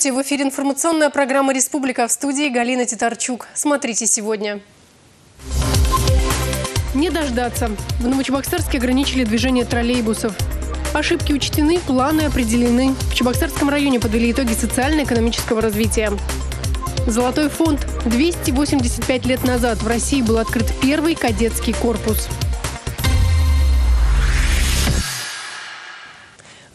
Здравствуйте! В эфире информационная программа «Республика» в студии Галина Титарчук. Смотрите сегодня. Не дождаться. В Новочебоксарске ограничили движение троллейбусов. Ошибки учтены, планы определены. В Чебоксарском районе подвели итоги социально-экономического развития. Золотой фонд. 285 лет назад в России был открыт первый кадетский корпус.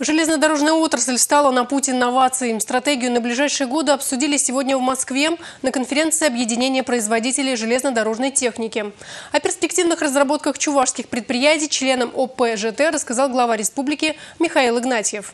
Железнодорожная отрасль стала на путь инноваций. Стратегию на ближайшие годы обсудили сегодня в Москве на конференции объединения производителей железнодорожной техники. О перспективных разработках чувашских предприятий членам ОПЖТ рассказал глава республики Михаил Игнатьев.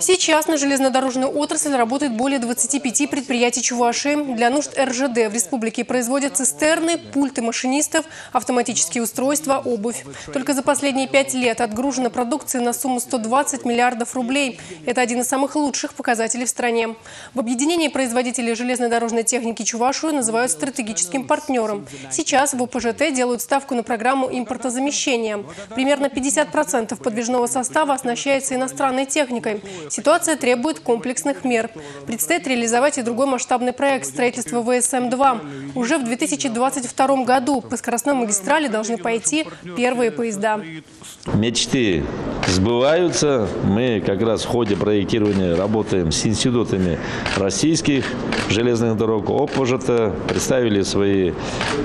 Сейчас на железнодорожную отрасль работает более 25 предприятий Чувашии. Для нужд РЖД в республике производят цистерны, пульты машинистов, автоматические устройства, обувь. Только за последние пять лет отгружена продукция на сумму 120 миллиардов рублей. Это один из самых лучших показателей в стране. В объединении производителей железнодорожной техники Чувашию называют стратегическим партнером. Сейчас в ОПЖТ делают ставку на программу импортозамещения. Примерно 50% подвижного состава оснащается является иностранной техникой. Ситуация требует комплексных мер. Предстоит реализовать и другой масштабный проект строительства ВСМ-2. Уже в 2022 году по скоростной магистрали должны пойти первые поезда. Мечты сбываются. Мы как раз в ходе проектирования работаем с институтами российских железных дорог, ОПЖТ, представили свои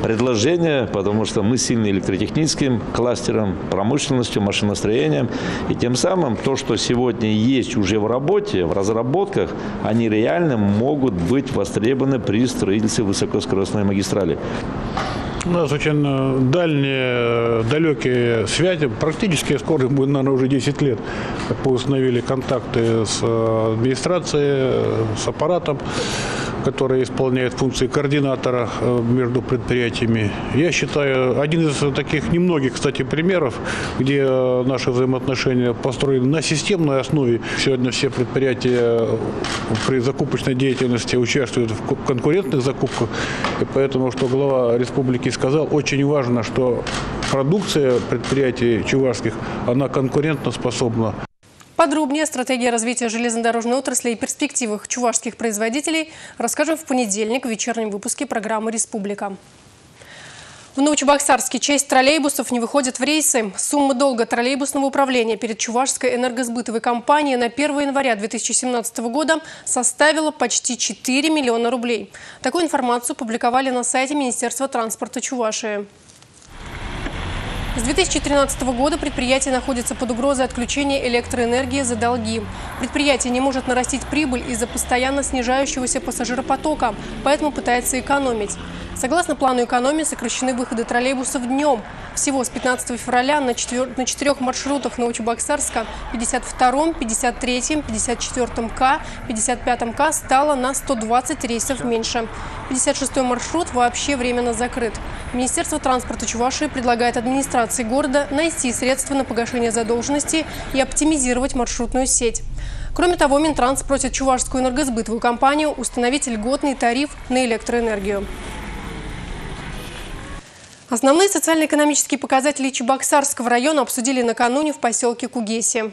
предложения, потому что мы сильны электротехническим кластером, промышленностью, машиностроением. И тем самым то, что сегодня есть уже в работе, в разработках, они реально могут быть востребованы при строительстве высокоскоростной магистрали. У нас очень э, дальние, далекие связи. Практически скоро будет, наверное, уже 10 лет, как мы установили контакты с э, администрацией, с аппаратом который исполняет функции координатора э, между предприятиями. Я считаю, один из таких немногих, кстати, примеров, где э, наши взаимоотношения построены на системной основе. Сегодня все предприятия при закупочной деятельности участвуют в конкурентных закупках. И поэтому, что глава республики сказал, очень важно, что продукция предприятий чувашских, она конкурентно способна. Подробнее о стратегии развития железнодорожной отрасли и перспективах чувашских производителей расскажем в понедельник в вечернем выпуске программы «Республика». В Новочебоксарске часть троллейбусов не выходит в рейсы. Сумма долга троллейбусного управления перед Чувашской энергосбытовой компанией на 1 января 2017 года составила почти 4 миллиона рублей. Такую информацию публиковали на сайте Министерства транспорта Чувашии. С 2013 года предприятие находится под угрозой отключения электроэнергии за долги. Предприятие не может нарастить прибыль из-за постоянно снижающегося пассажиропотока, поэтому пытается экономить. Согласно плану экономии, сокращены выходы троллейбусов днем. Всего с 15 февраля на, четвер... на четырех маршрутах Новочебоксарска 52, 53, 54 К, 55 К стало на 120 рейсов меньше. 56 маршрут вообще временно закрыт. Министерство транспорта Чувашии предлагает администрации города найти средства на погашение задолженности и оптимизировать маршрутную сеть. Кроме того, Минтранс просит Чувашскую энергосбытовую компанию установить льготный тариф на электроэнергию. Основные социально-экономические показатели Чебоксарского района обсудили накануне в поселке Кугеси.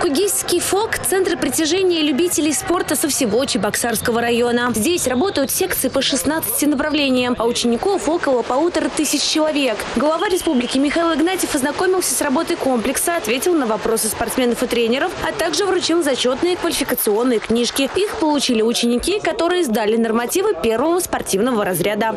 Кугийский фок – центр притяжения любителей спорта со всего Чебоксарского района. Здесь работают секции по 16 направлениям, а учеников около полутора тысяч человек. Глава республики Михаил Игнатьев ознакомился с работой комплекса, ответил на вопросы спортсменов и тренеров, а также вручил зачетные квалификационные книжки. Их получили ученики, которые сдали нормативы первого спортивного разряда.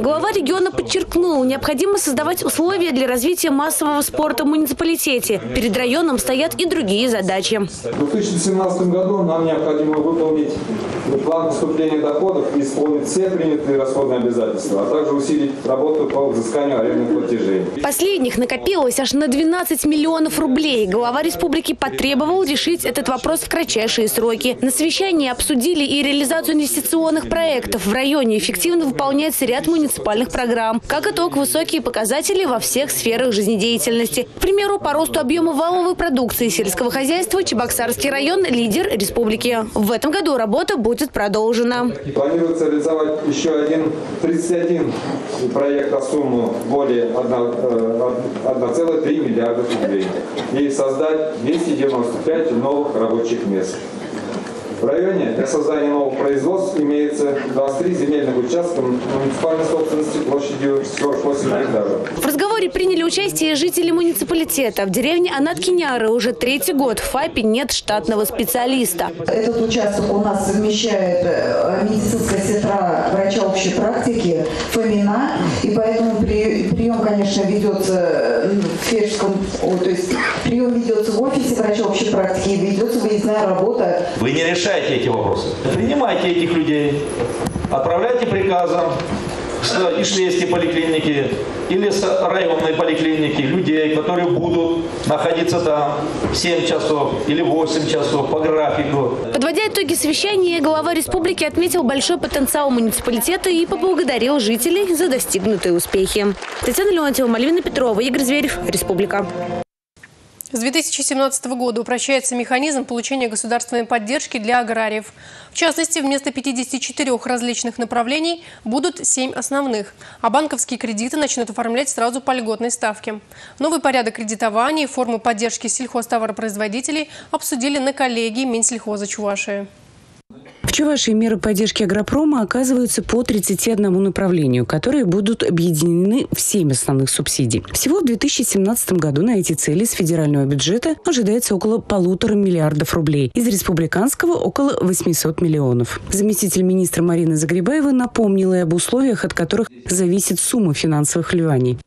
Глава региона подчеркнул, необходимо создавать условия для развития массового спорта в муниципалитете. Перед районом стоят и другие задачи. В 2017 году нам необходимо выполнить план поступления доходов и исполнить все принятые расходные обязательства, а также усилить работу по взысканию арендных платежей. Последних накопилось аж на 12 миллионов рублей. Глава республики потребовал решить этот вопрос в кратчайшие сроки. На совещании обсудили и реализацию инвестиционных проектов. В районе эффективно выполняется ряд муниципалитетов муниципальных программ. Как итог, высокие показатели во всех сферах жизнедеятельности. К примеру, по росту объема валовой продукции сельского хозяйства Чебоксарский район – лидер республики. В этом году работа будет продолжена. Планируется реализовать еще один 31 проект на сумму более 1,3 э, миллиарда рублей и создать 295 новых рабочих мест. В районе для создания новых производств имеется 23 земельных участка муниципальной собственности площадью 48 гектаров. В разговоре приняли участие жители муниципалитета. В деревне Анаткиняры уже третий год в ФАПе нет штатного специалиста. Этот участок у нас совмещает э, медицинская сестра врача общей практики Фомина. И поэтому прием, конечно, ведется э, в фельдшерском, то есть прием ведется в офисе врача общей практики и ведется выездная работа. Вы не решаете решайте эти вопросы. Принимайте этих людей, отправляйте приказом с Ишлейской поликлиники или с районной поликлиники людей, которые будут находиться там 7 часов или 8 часов по графику. Подводя итоги совещания, глава республики отметил большой потенциал муниципалитета и поблагодарил жителей за достигнутые успехи. Татьяна Леонтьева, Мальвина Петрова, Игорь Зверев, Республика. С 2017 года упрощается механизм получения государственной поддержки для аграриев. В частности, вместо 54 различных направлений будут 7 основных, а банковские кредиты начнут оформлять сразу по льготной ставке. Новый порядок кредитования и формы поддержки сельхозтоваропроизводителей обсудили на коллегии Минсельхоза Чувашии. В Чувашии меры поддержки агропрома оказываются по 31 направлению, которые будут объединены в 7 основных субсидий. Всего в 2017 году на эти цели с федерального бюджета ожидается около полутора миллиардов рублей, из республиканского – около 800 миллионов. Заместитель министра Марина Загребаева напомнила и об условиях, от которых зависит сумма финансовых вливаний.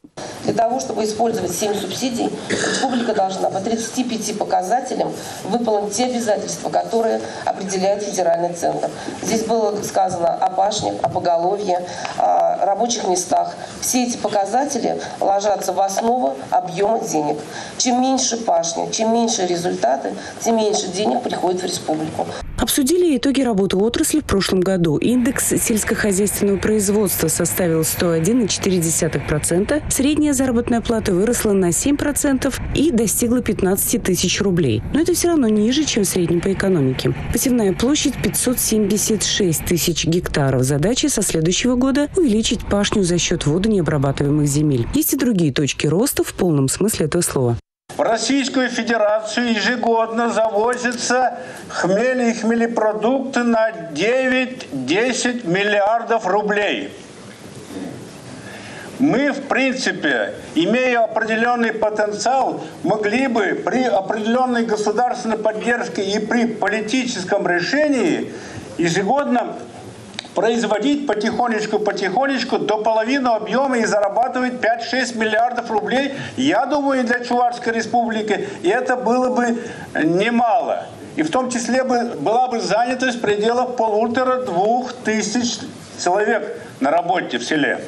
Для того, чтобы использовать 7 субсидий, республика должна по 35 показателям выполнить те обязательства, которые определяет федеральный центр. Здесь было сказано о пашнях, о поголовье, о рабочих местах. Все эти показатели ложатся в основу объема денег. Чем меньше пашня, чем меньше результаты, тем меньше денег приходит в республику. Обсудили итоги работы отрасли в прошлом году. Индекс сельскохозяйственного производства составил 101,4%, средняя заработная плата выросла на 7% и достигла 15 тысяч рублей. Но это все равно ниже, чем в среднем по экономике. Посевная площадь 576 тысяч гектаров. Задача со следующего года – увеличить пашню за счет водонеобрабатываемых земель. Есть и другие точки роста в полном смысле этого слова. В Российскую Федерацию ежегодно завозится хмель и хмелепродукты на 9-10 миллиардов рублей. Мы, в принципе, имея определенный потенциал, могли бы при определенной государственной поддержке и при политическом решении ежегодно производить потихонечку-потихонечку до половины объема и зарабатывать 5-6 миллиардов рублей, я думаю, для Чувашской республики, и это было бы немало. И в том числе бы, была бы занятость в пределах полутора-двух тысяч человек на работе в селе.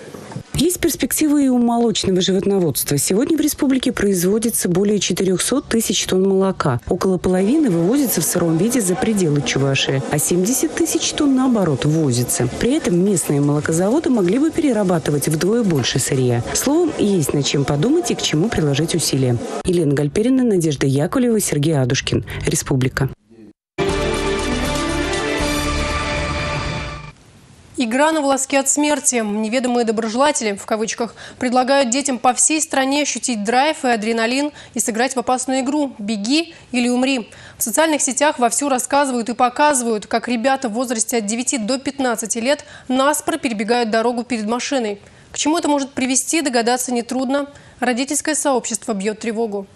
Есть перспективы и у молочного животноводства. Сегодня в республике производится более 400 тысяч тонн молока. Около половины вывозится в сыром виде за пределы Чувашии, а 70 тысяч тонн, наоборот, ввозится. При этом местные молокозаводы могли бы перерабатывать вдвое больше сырья. Словом, есть над чем подумать и к чему приложить усилия. Елена Гальперина, Надежда Яковлева, Сергей Адушкин. Республика. Игра на волоске от смерти. Неведомые доброжелатели, в кавычках, предлагают детям по всей стране ощутить драйв и адреналин и сыграть в опасную игру «Беги или умри». В социальных сетях вовсю рассказывают и показывают, как ребята в возрасте от 9 до 15 лет наспро перебегают дорогу перед машиной. К чему это может привести, догадаться нетрудно. Родительское сообщество бьет тревогу.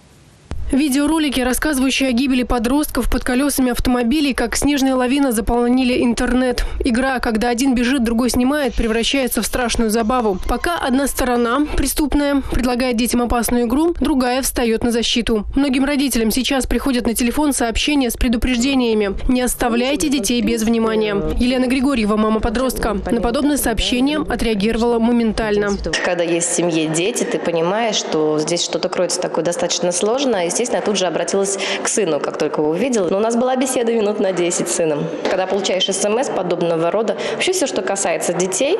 Видеоролики, рассказывающие о гибели подростков под колесами автомобилей, как снежная лавина заполнили интернет. Игра, когда один бежит, другой снимает, превращается в страшную забаву. Пока одна сторона, преступная, предлагает детям опасную игру, другая встает на защиту. Многим родителям сейчас приходят на телефон сообщения с предупреждениями. Не оставляйте детей без внимания. Елена Григорьева, мама подростка, на подобное сообщение отреагировала моментально. Когда есть в семье дети, ты понимаешь, что здесь что-то кроется такое достаточно сложное. Естественно, я тут же обратилась к сыну, как только его увидела. Но у нас была беседа минут на 10 с сыном. Когда получаешь смс подобного рода, вообще все, что касается детей,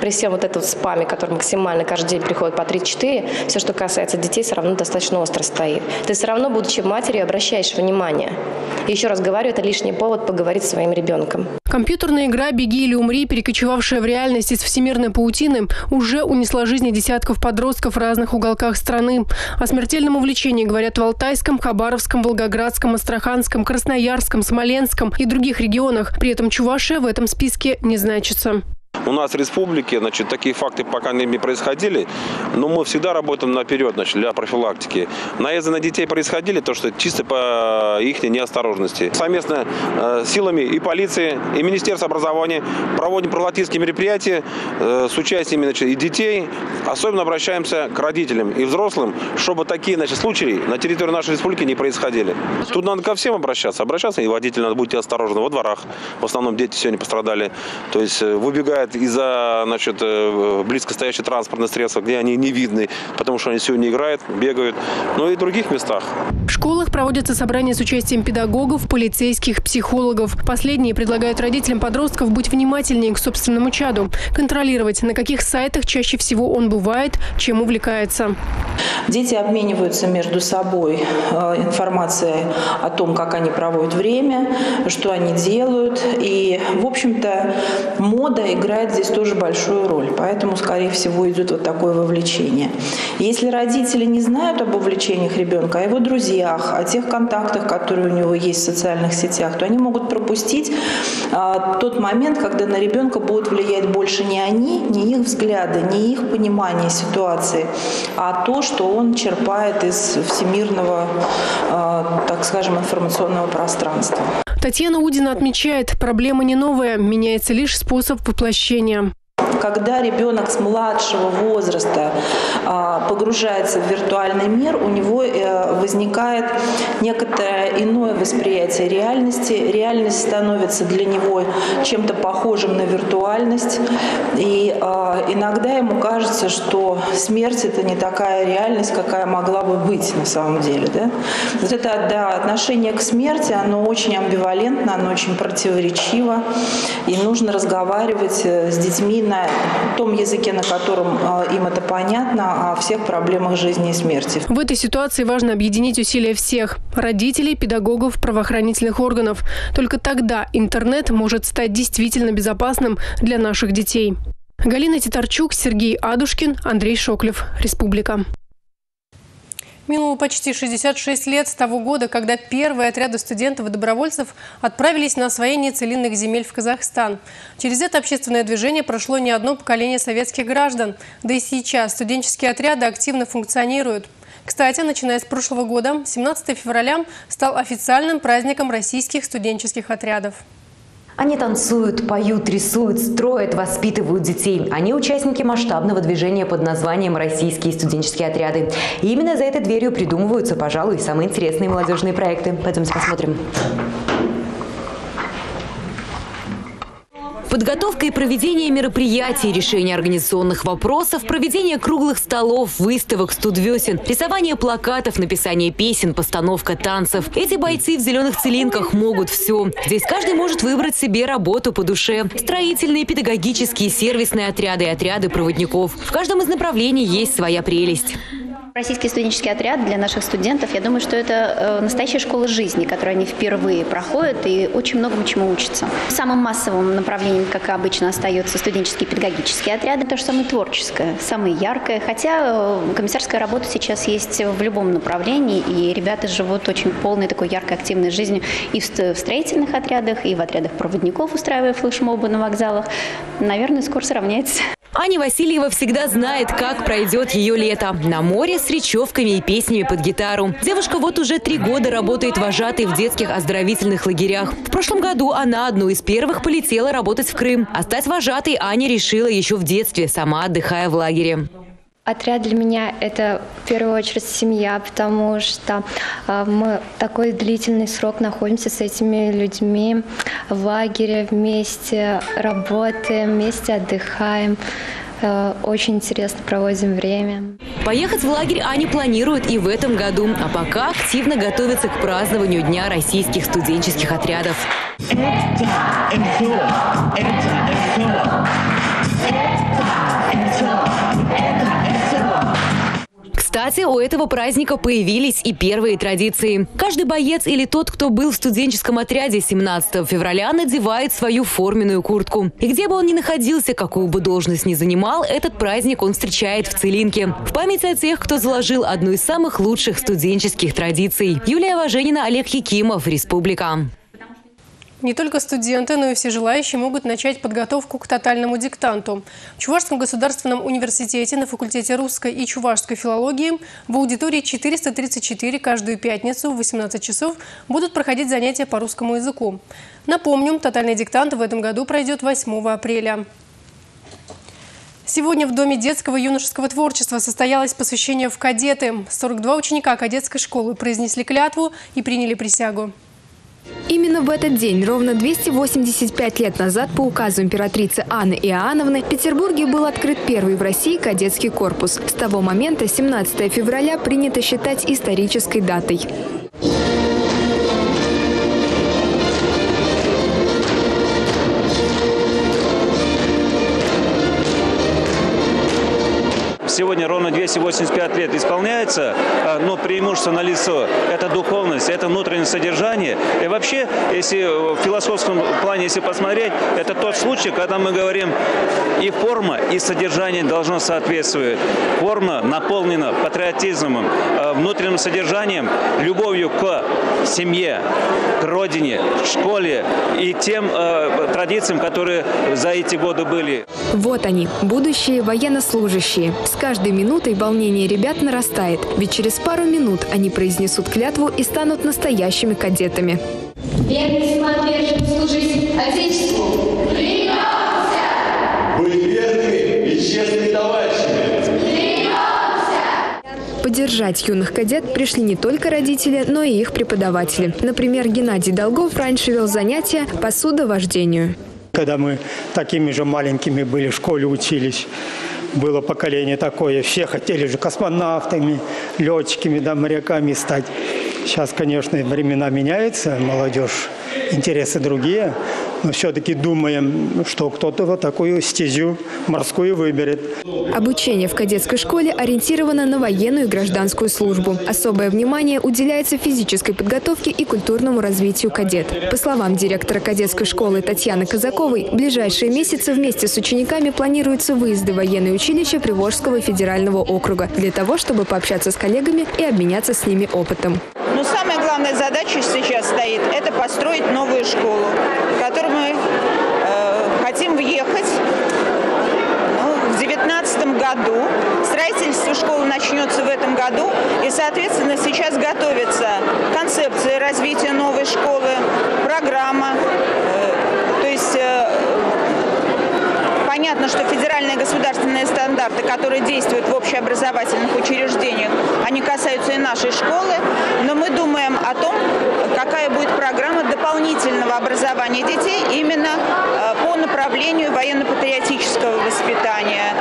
при всем вот этом спаме, который максимально каждый день приходит по 3-4, все, что касается детей, все равно достаточно остро стоит. Ты все равно, будучи матерью, обращаешь внимание. Еще раз говорю, это лишний повод поговорить с своим ребенком. Компьютерная игра «Беги или умри», перекочевавшая в реальность из всемирной паутины, уже унесла жизни десятков подростков в разных уголках страны. О смертельном увлечении говорят в Алтайском, Хабаровском, Волгоградском, Астраханском, Красноярском, Смоленском и других регионах. При этом Чувашия в этом списке не значится. У нас в республике, значит, такие факты пока не происходили, но мы всегда работаем наперед, значит, для профилактики. Наезды на детей происходили, то что чисто по их неосторожности. Совместно э, силами и полиции, и Министерства образования проводим профилактические мероприятия э, с участием значит, и детей. Особенно обращаемся к родителям и взрослым, чтобы такие значит, случаи на территории нашей республики не происходили. Тут надо ко всем обращаться. Обращаться, и водитель надо быть осторожны. Во дворах в основном дети сегодня пострадали. То есть э, выбегает из-за значит, э, близко стоящих транспортных средств, где они не видны, потому что они сегодня играют, бегают, но ну и в других местах. В школах проводятся собрания с участием педагогов, полицейских, психологов. Последние предлагают родителям подростков быть внимательнее к собственному чаду, контролировать, на каких сайтах чаще всего он бывает, чем увлекается. Дети обмениваются между собой э, информацией о том, как они проводят время, что они делают. И, в общем-то, мода играет играет здесь тоже большую роль. Поэтому, скорее всего, идет вот такое вовлечение. Если родители не знают об увлечениях ребенка, о его друзьях, о тех контактах, которые у него есть в социальных сетях, то они могут пропустить а, тот момент, когда на ребенка будут влиять больше не они, не их взгляды, не их понимание ситуации, а то, что он черпает из всемирного, а, так скажем, информационного пространства. Татьяна Удина отмечает, проблема не новая, меняется лишь способ воплощения посещения когда ребенок с младшего возраста а, погружается в виртуальный мир, у него э, возникает некоторое иное восприятие реальности. Реальность становится для него чем-то похожим на виртуальность. И а, иногда ему кажется, что смерть – это не такая реальность, какая могла бы быть на самом деле. Да? Вот это да, отношение к смерти, оно очень амбивалентно, оно очень противоречиво. И нужно разговаривать э, с детьми на том языке, на котором а, им это понятно, о всех проблемах жизни и смерти. В этой ситуации важно объединить усилия всех – родителей, педагогов, правоохранительных органов. Только тогда интернет может стать действительно безопасным для наших детей. Галина Титарчук, Сергей Адушкин, Андрей Шоклев. Республика. Минуло почти 66 лет с того года, когда первые отряды студентов и добровольцев отправились на освоение целинных земель в Казахстан. Через это общественное движение прошло не одно поколение советских граждан. Да и сейчас студенческие отряды активно функционируют. Кстати, начиная с прошлого года, 17 февраля стал официальным праздником российских студенческих отрядов. Они танцуют, поют, рисуют, строят, воспитывают детей. Они участники масштабного движения под названием «Российские студенческие отряды». И именно за этой дверью придумываются, пожалуй, самые интересные молодежные проекты. Пойдемте посмотрим. Подготовка и проведение мероприятий, решение организационных вопросов, проведение круглых столов, выставок, студвесен, рисование плакатов, написание песен, постановка танцев. Эти бойцы в зеленых целинках могут все. Здесь каждый может выбрать себе работу по душе. Строительные, педагогические, сервисные отряды и отряды проводников. В каждом из направлений есть своя прелесть. Российский студенческий отряд для наших студентов, я думаю, что это э, настоящая школа жизни, которую они впервые проходят и очень многому чему учатся. Самым массовым направлением, как обычно, остается студенческие педагогические отряды. То же самое творческое, самое яркое. Хотя э, комиссарская работа сейчас есть в любом направлении, и ребята живут очень полной такой яркой, активной жизнью и в строительных отрядах, и в отрядах проводников, устраивая флешмобы на вокзалах. Наверное, скоро сравняется. Аня Васильева всегда знает, как пройдет ее лето. На море с речевками и песнями под гитару. Девушка вот уже три года работает вожатой в детских оздоровительных лагерях. В прошлом году она одну из первых полетела работать в Крым. А стать вожатой Аня решила еще в детстве, сама отдыхая в лагере. Отряд для меня – это в первую очередь семья, потому что э, мы такой длительный срок находимся с этими людьми в лагере, вместе работаем, вместе отдыхаем. Э, очень интересно проводим время. Поехать в лагерь они планируют и в этом году, а пока активно готовятся к празднованию Дня российских студенческих отрядов. Кстати, у этого праздника появились и первые традиции. Каждый боец или тот, кто был в студенческом отряде 17 февраля, надевает свою форменную куртку. И где бы он ни находился, какую бы должность ни занимал, этот праздник он встречает в Целинке. В память о тех, кто заложил одну из самых лучших студенческих традиций. Юлия Важенина, Олег Якимов, Республика. Не только студенты, но и все желающие могут начать подготовку к тотальному диктанту. В Чувашском государственном университете на факультете русской и чувашской филологии в аудитории 434 каждую пятницу в 18 часов будут проходить занятия по русскому языку. Напомним, тотальный диктант в этом году пройдет 8 апреля. Сегодня в Доме детского и юношеского творчества состоялось посвящение в кадеты. 42 ученика кадетской школы произнесли клятву и приняли присягу. Именно в этот день, ровно 285 лет назад, по указу императрицы Анны Иоанновны, в Петербурге был открыт первый в России кадетский корпус. С того момента 17 февраля принято считать исторической датой. Сегодня ровно 285 лет исполняется, а, но преимущество на лицо – это духовность, это внутреннее содержание. И вообще, если в философском плане, если посмотреть, это тот случай, когда мы говорим, и форма, и содержание должно соответствовать. Форма наполнена патриотизмом, а, внутренним содержанием, любовью к семье, к родине, к школе и тем э, традициям, которые за эти годы были. Вот они, будущие военнослужащие. С каждой минутой волнение ребят нарастает, ведь через пару минут они произнесут клятву и станут настоящими кадетами. Верность подвержен служить Отечеству. Клянемся! Быть верными и честными товарищами. Поддержать юных кадет пришли не только родители, но и их преподаватели. Например, Геннадий Долгов раньше вел занятия по судовождению. Когда мы такими же маленькими были в школе, учились, было поколение такое. Все хотели же космонавтами, летчиками, да, моряками стать. Сейчас, конечно, времена меняются, молодежь, интересы другие. Но все-таки думаем, что кто-то вот такую стезю морскую выберет. Обучение в кадетской школе ориентировано на военную и гражданскую службу. Особое внимание уделяется физической подготовке и культурному развитию кадет. По словам директора кадетской школы Татьяны Казаковой, в ближайшие месяцы вместе с учениками планируются выезды в военное училище Приволжского федерального округа для того, чтобы пообщаться с коллегами и обменяться с ними опытом. Но самая главная задача сейчас стоит – это построить новую школу, в которую мы э, хотим въехать ну, в 2019 году. Строительство школы начнется в этом году. И, соответственно, сейчас готовится концепция развития новой школы, программа. Э, то есть э, понятно, что федеральные государственные стандарты, которые действуют в общеобразовательных учреждениях, они касаются и нашей школы, но мы думаем о том, какая будет программа дополнительного образования детей именно э, по направлению военно-патриотического воспитания.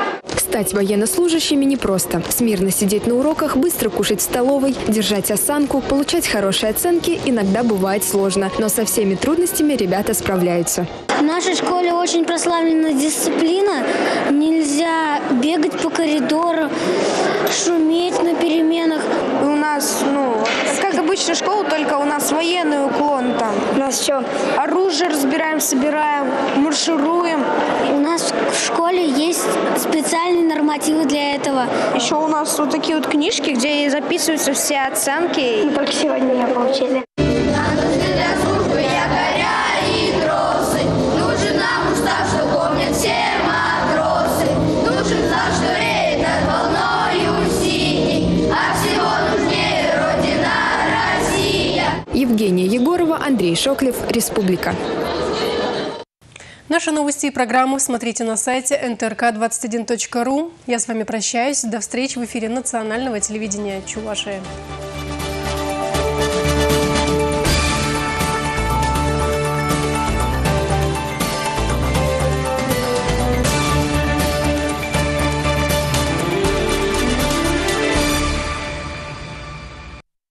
Стать военнослужащими непросто. Смирно сидеть на уроках, быстро кушать в столовой, держать осанку, получать хорошие оценки иногда бывает сложно. Но со всеми трудностями ребята справляются. В нашей школе очень прославлена дисциплина. Нельзя бегать по коридору, шуметь на переменах. У нас, ну, как обычно школа, только у нас военный уклон там. У нас что? Оружие разбираем, собираем, маршируем. У нас в школе есть специальные нормативы для этого. Еще у нас вот такие вот книжки, где записываются все оценки. Мы только сегодня ее получили. Андрей Шоклев, Республика. Наши новости и программы смотрите на сайте ntrk21.ru. Я с вами прощаюсь. До встречи в эфире национального телевидения Чувашия.